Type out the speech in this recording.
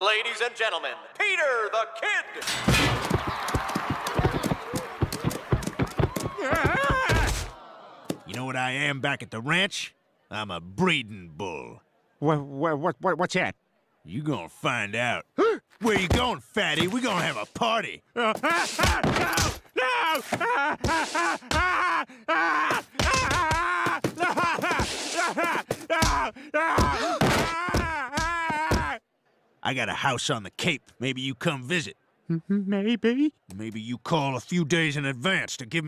Ladies and gentlemen, Peter the Kid! You know what I am back at the ranch? I'm a breeding bull. What, what, what, what, what's that? You gonna find out. Where you going, fatty? We gonna have a party. no! I got a house on the Cape. Maybe you come visit. Maybe. Maybe you call a few days in advance to give